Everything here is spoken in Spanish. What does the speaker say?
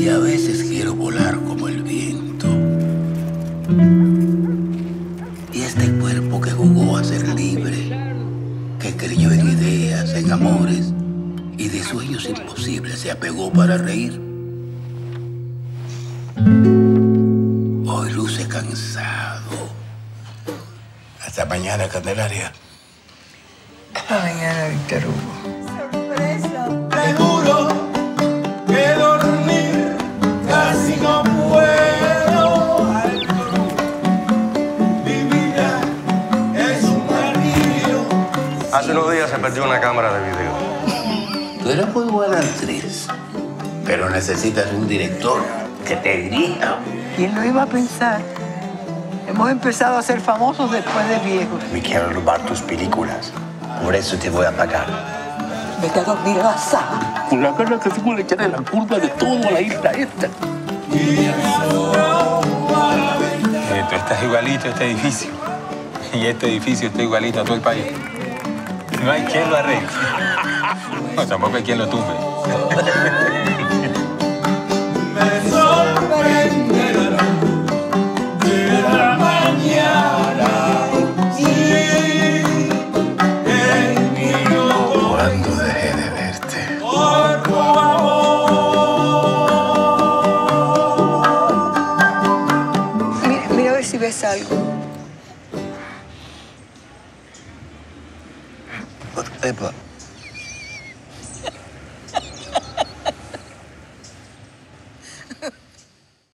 Y a veces quiero volar como el viento. Y este cuerpo que jugó a ser libre, que creyó en ideas, en amores y de sueños imposibles se apegó para reír. Hoy luce cansado. Hasta mañana, Candelaria. Hasta mañana, Víctor Hugo. Hace unos días se perdió una cámara de video. Tú eres muy buena actriz, pero necesitas un director que te dirija. ¿Quién lo iba a pensar? Hemos empezado a ser famosos después de viejos. Me quiero robar tus películas. Por eso te voy a pagar. Vete a dormir a la sala. Con la cara que tengo le echaré la culpa de toda la isla esta. Eh, tú estás igualito a este edificio. Y este edificio está igualito a todo el país. No hay quien lo arregle. No, tampoco hay quien lo tumbe. Me sorprenderá de la mañana.